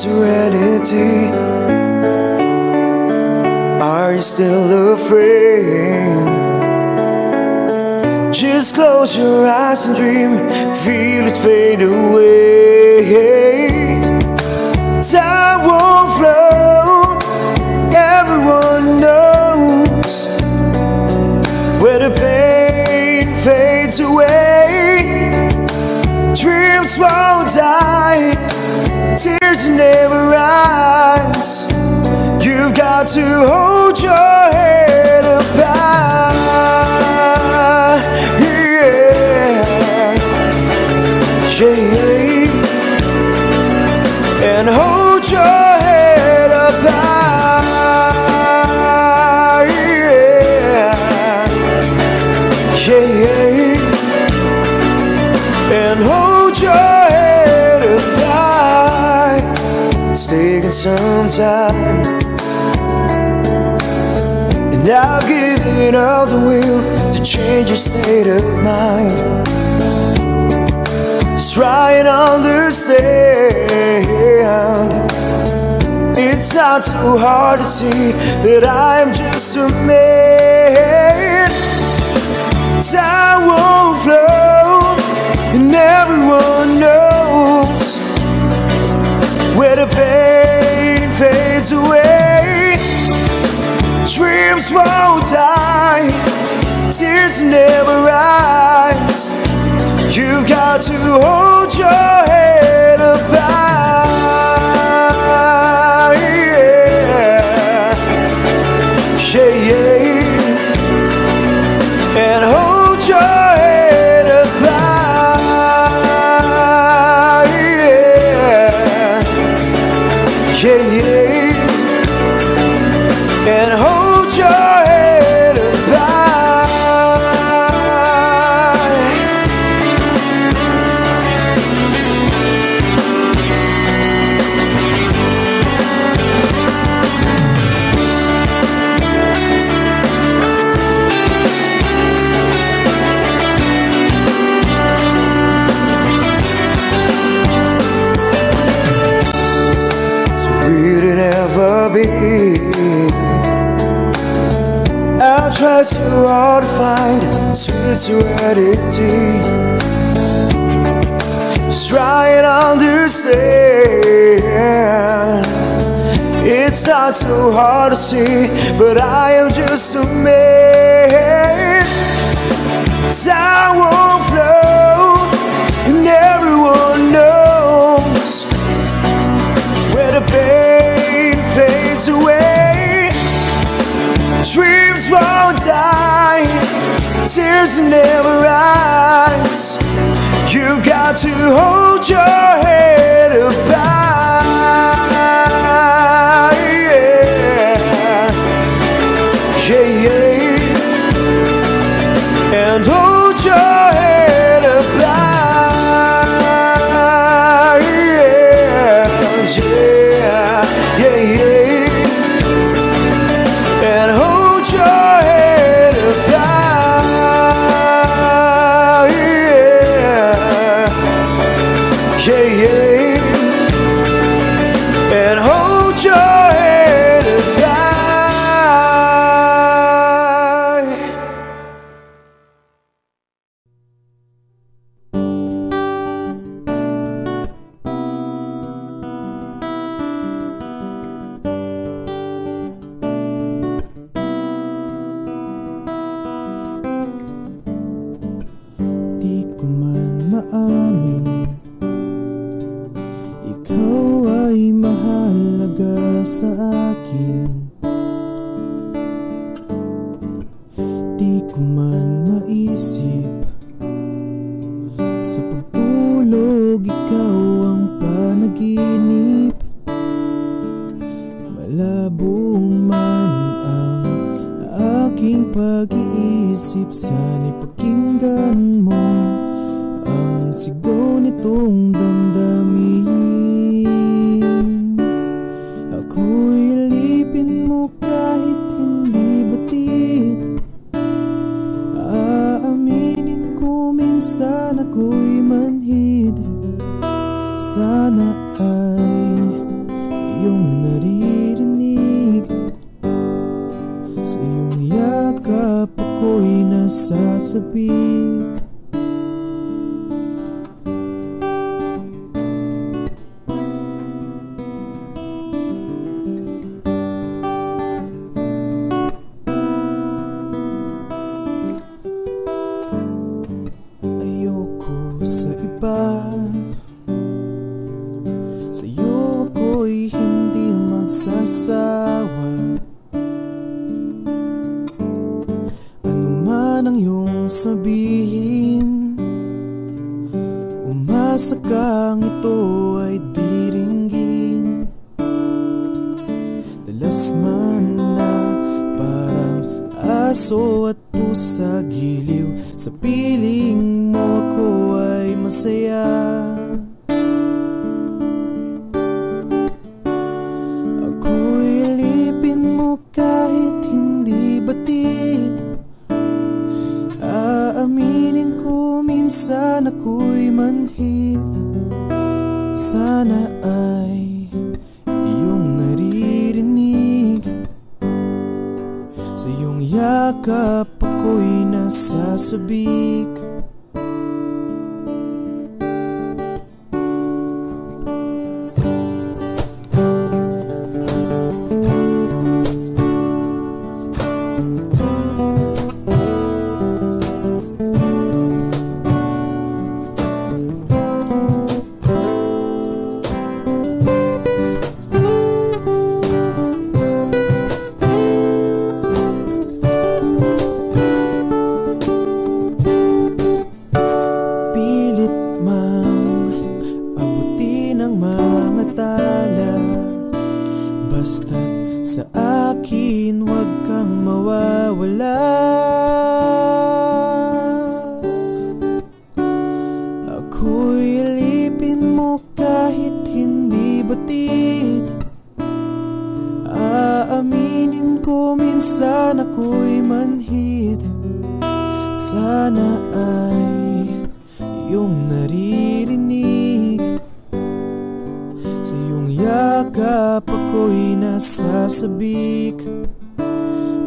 serenity? Are you still afraid? Just close your eyes and dream never rise. You've got to hold your head up high. Yeah. Yeah. And hold your head up high. Yeah. Yeah. And hold time. And I've given all the will to change your state of mind. Just try and understand. It's not so hard to see that I'm just a man. Time won't flow, and everyone knows where the pain fades away. Dreams won't die, tears never rise. You got to hold your head I'll try hard to find sweet serenity. Just try and understand. It's not so hard to see, but I am just a man. Time won't flow, and everyone knows where the pain fades away. Tears never rise. You got to hold your head up high. Sa iba. Sa'yo ako'y hindi magsasawa ng mga tala. Basta't sa akin wag kang mawawala. nasasabik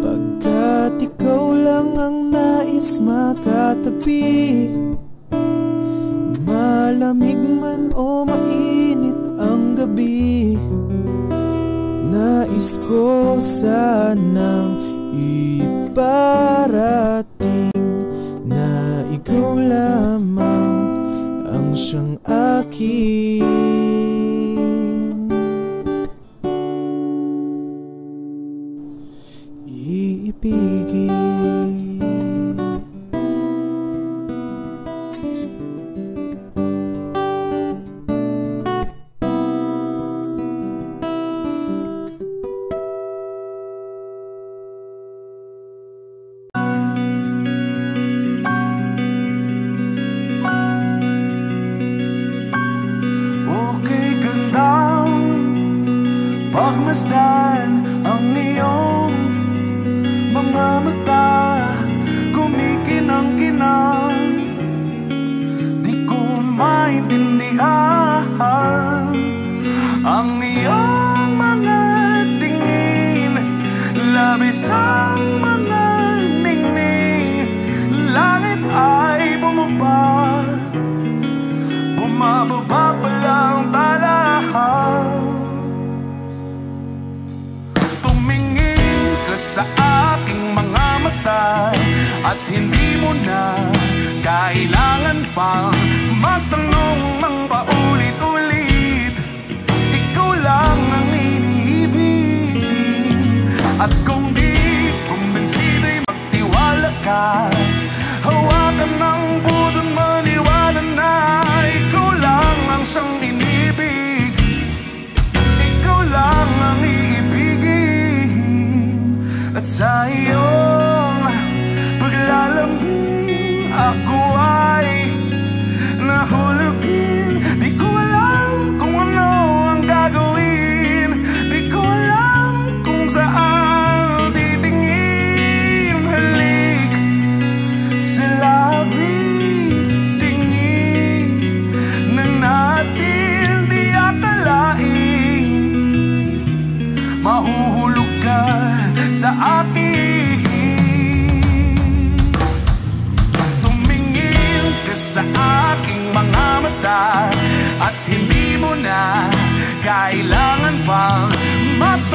Pagkat ikaw lang ang nais makatapi Malamig man o mainit ang gabi Nais ko sanang ipar Pagmasdan ang iyong mga mata. Kumikinang-kinang Di ko maintindihan. kailangan pa magtanong mang paulit-ulit. Ikaw lang ang iniibig. At kung di kumbinsido'y magtiwala ka Hawakan ng puso't maniwala na Ikaw lang ang siyang inibig. Ikaw lang ang iibigin. At sa iyo ako ay nahulog din Di ko alam kung ano ang gagawin. Di ko alam kung saan titingin. Halik sa labi Tingin na natin. Di akalain Mahuhulog ka sa akin kailangan pang mapag-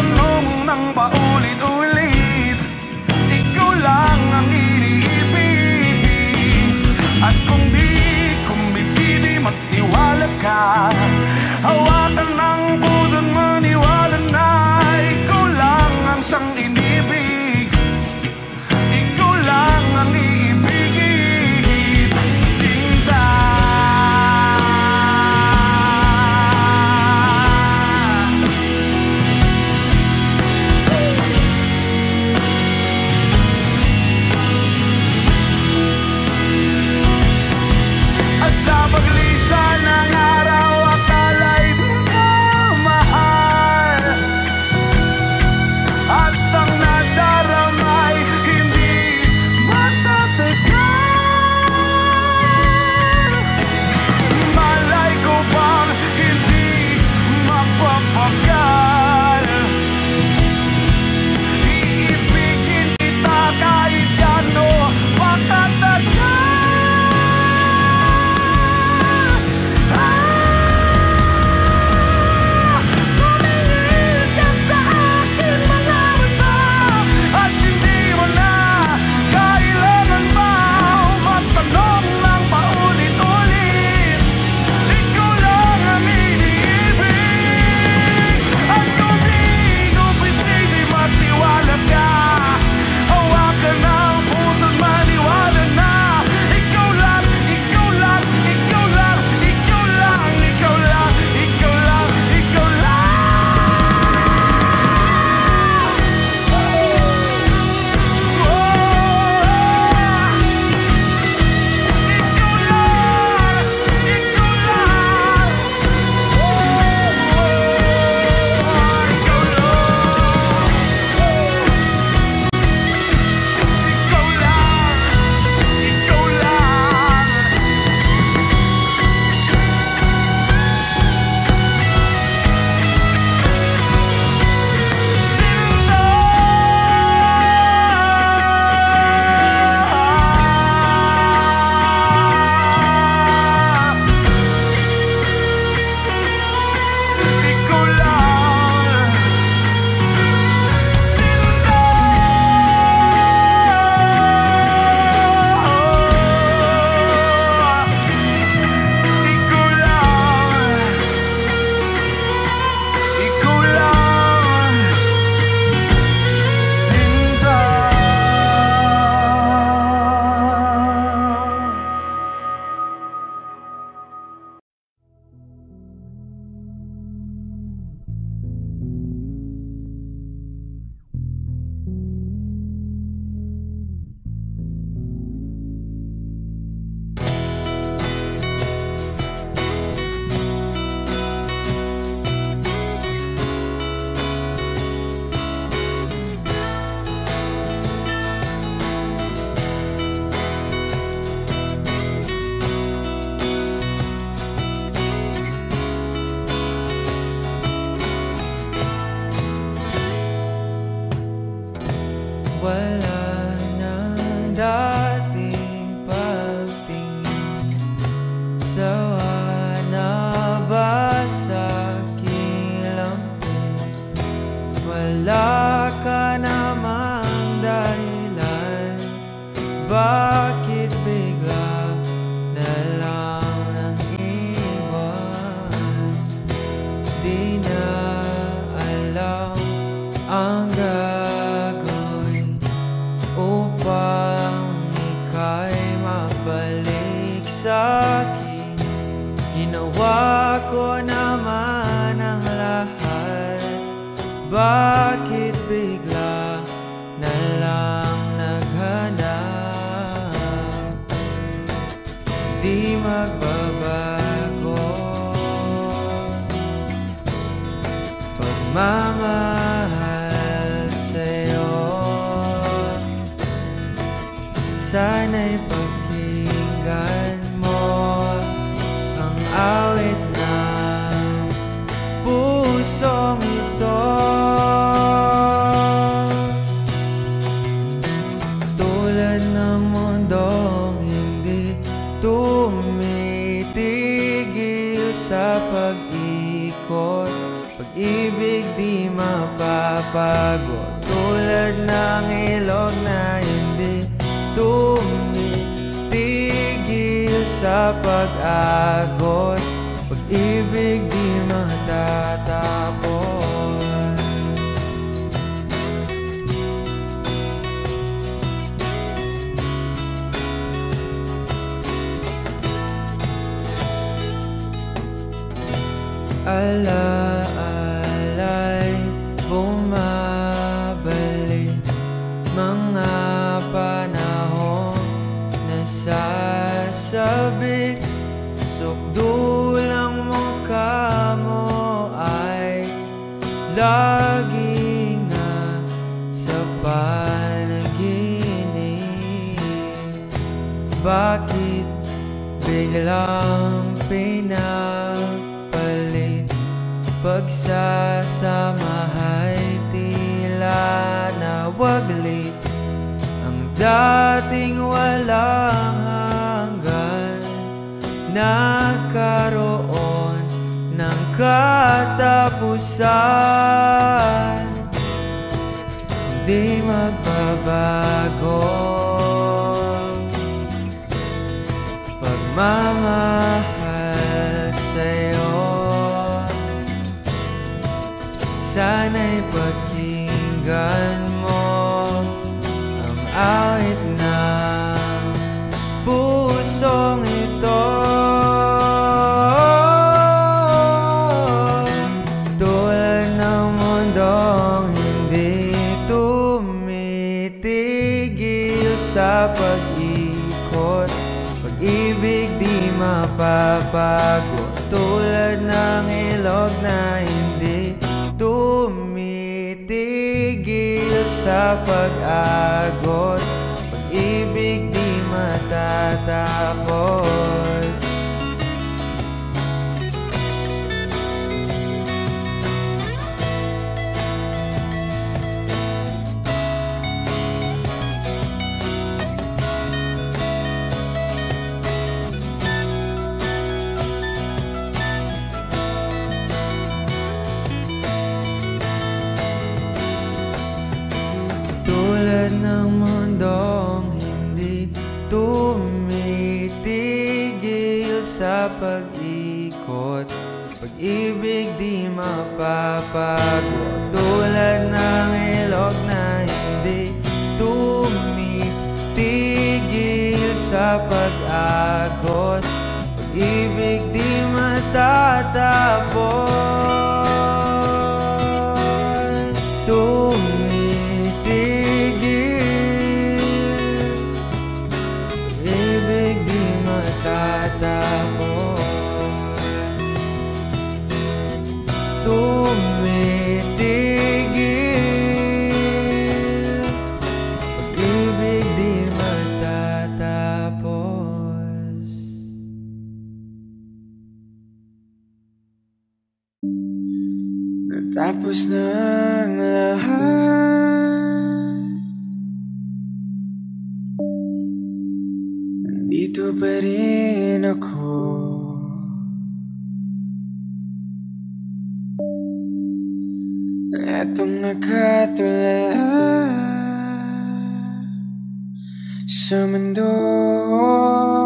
Bakit bigla na lang naghanap? Di magbabago. Pagmamahal sa'yo Sana'y pagod Tulad ng ilog na hindi tumitigil sa pag-agos Pag-ibig di matatapos. Alam panaginip. Bakit biglang pinapalit? Pagsasamahay tila nawaglit. Ang dating walang hanggan Nagkaroon ng katapusan di magbabago. Pagmamahal sa'yo. Sana'y pakinggan mo Ang awit bago Tulad ng ilog na hindi tumitigil sa pag-agos. Pag-ibig di matatapos Some door.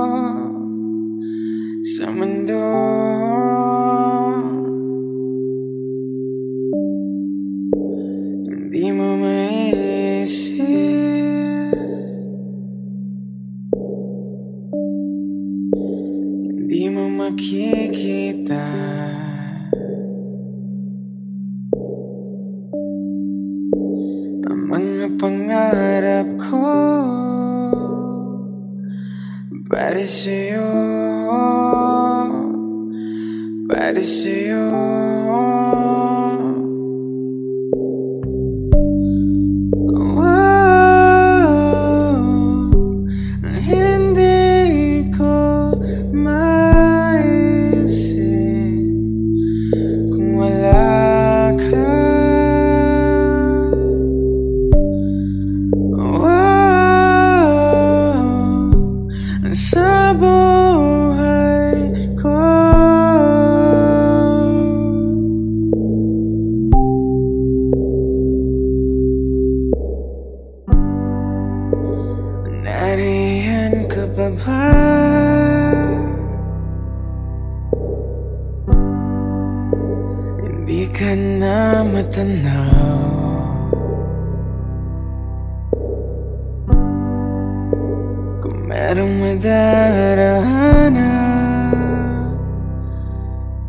I don't want that, Anna.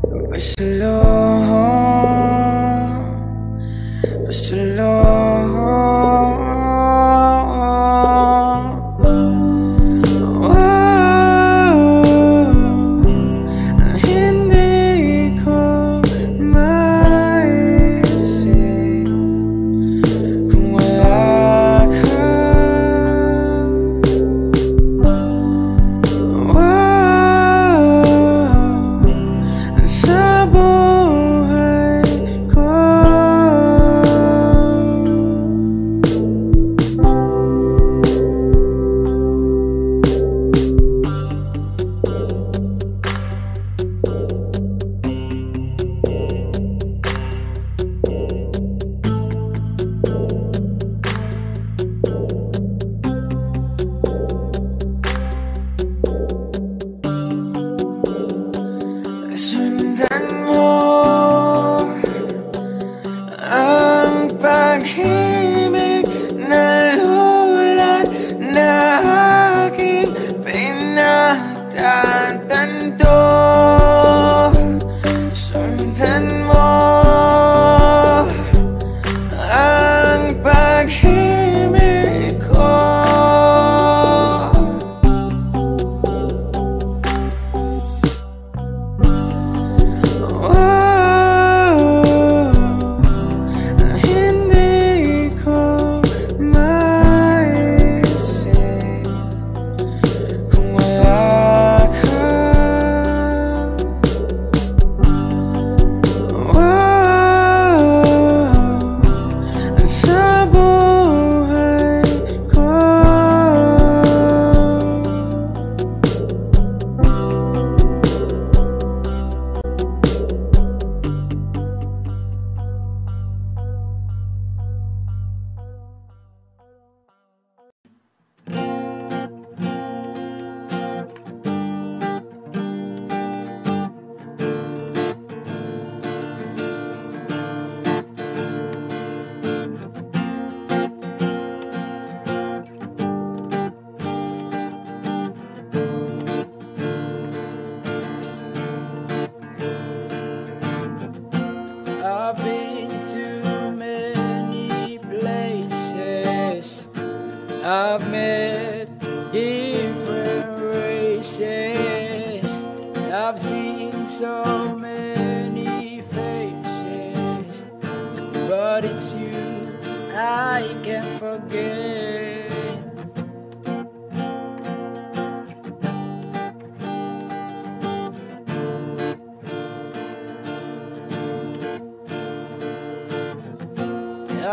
I wish you.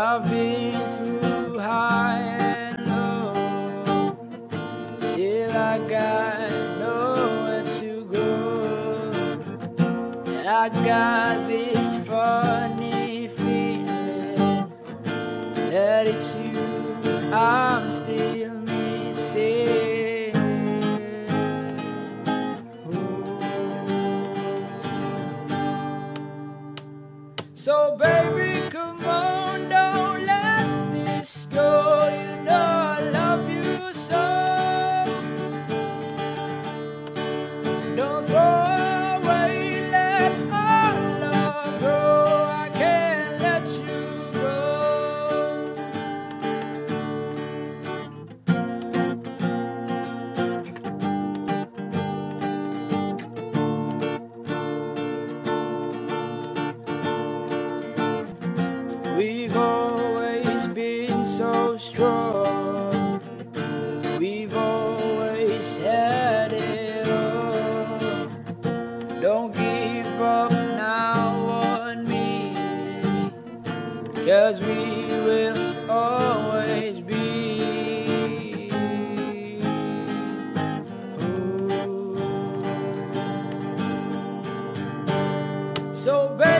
chave. so bad.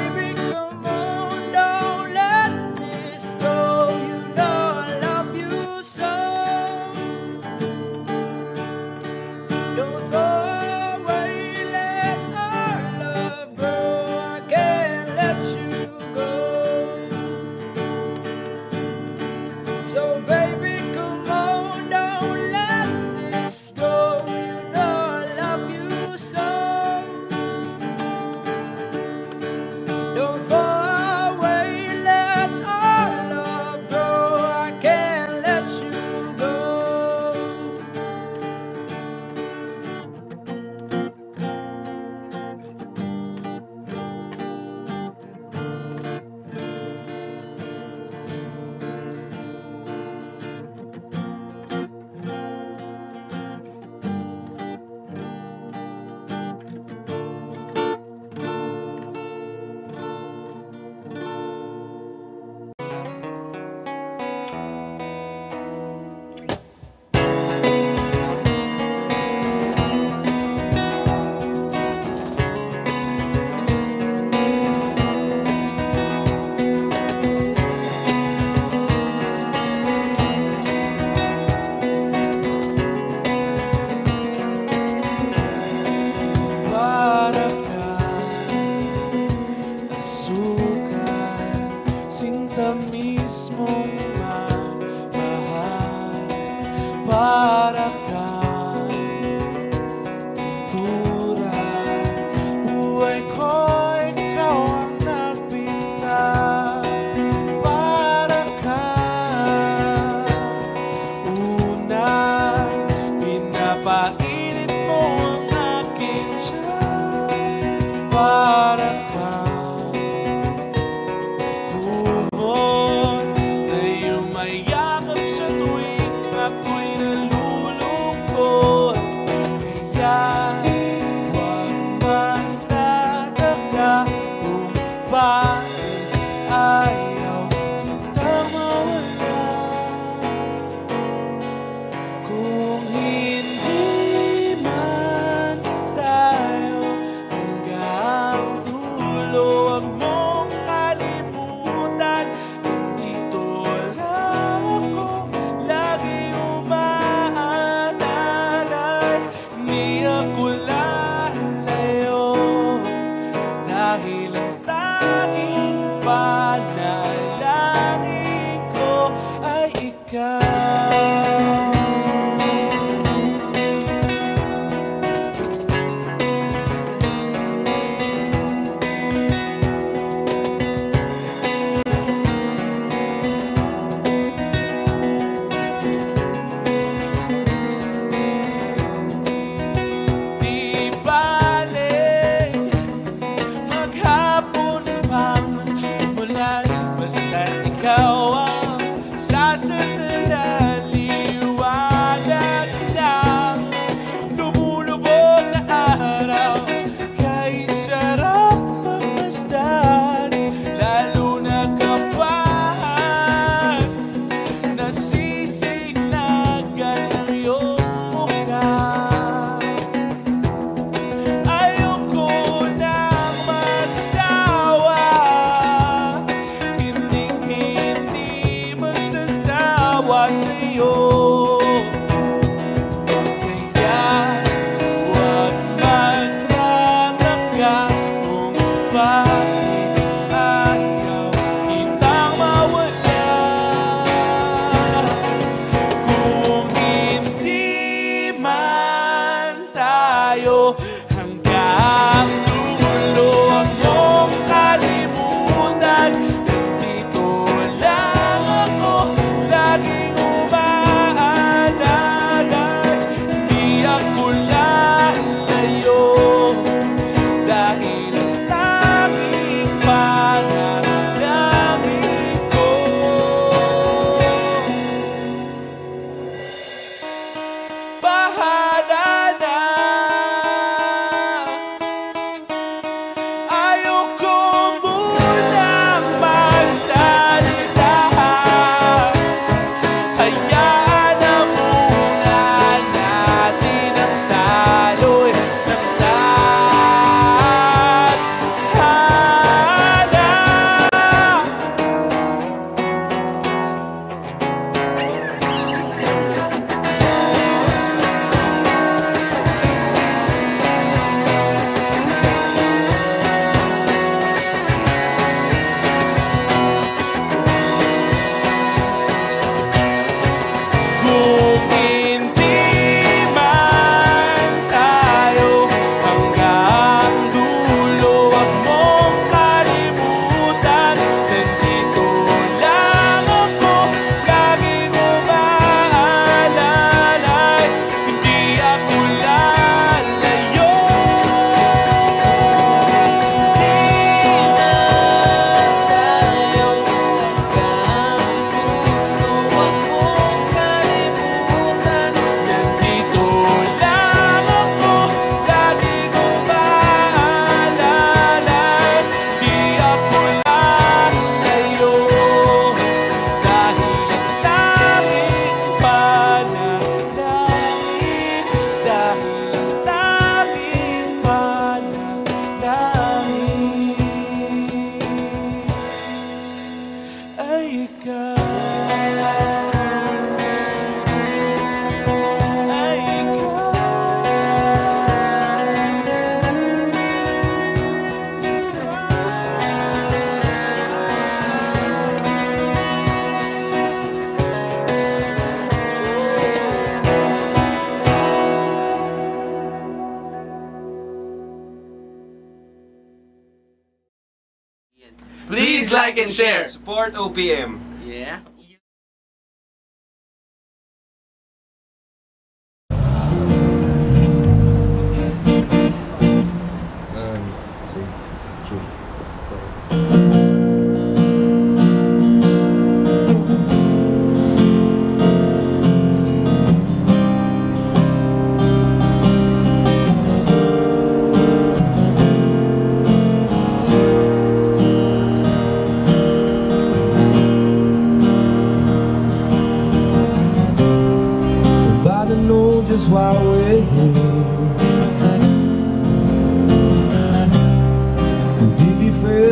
Like and share. Support OPM.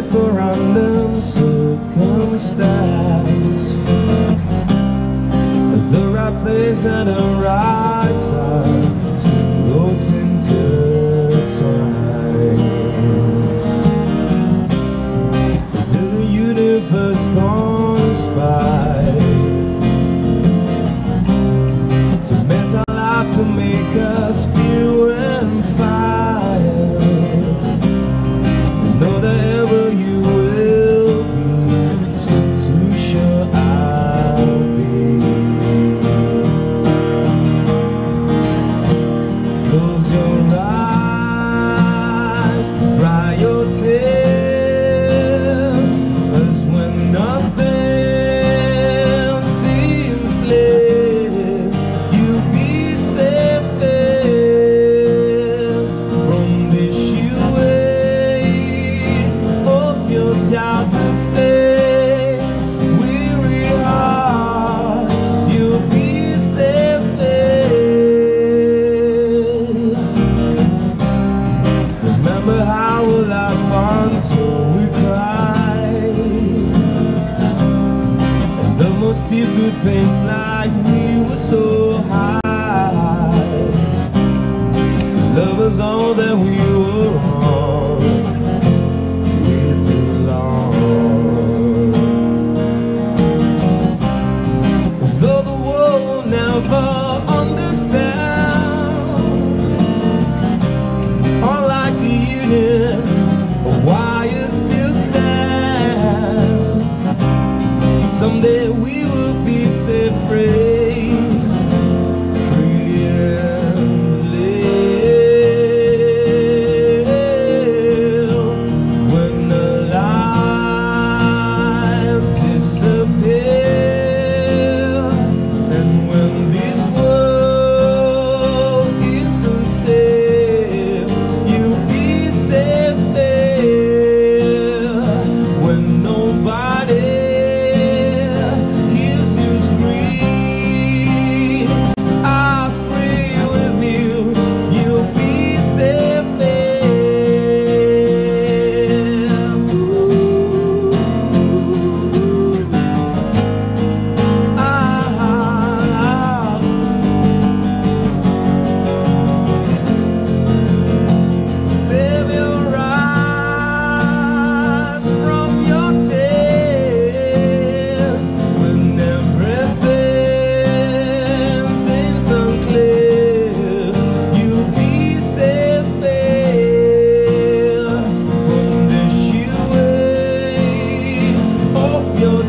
with a random circumstance. The right place and a right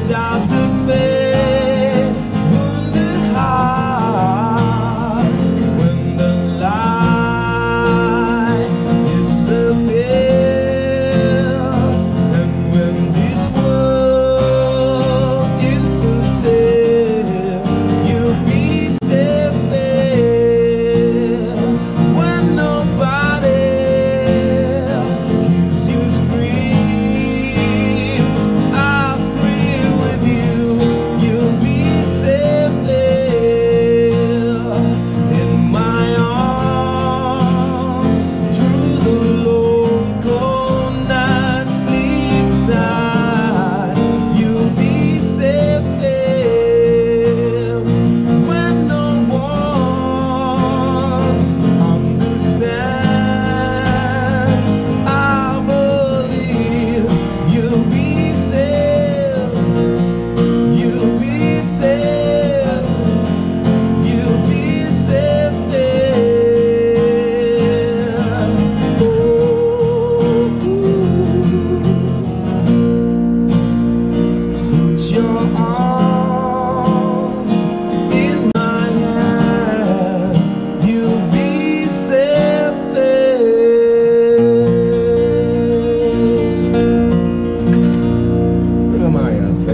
家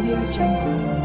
Audio Jungle.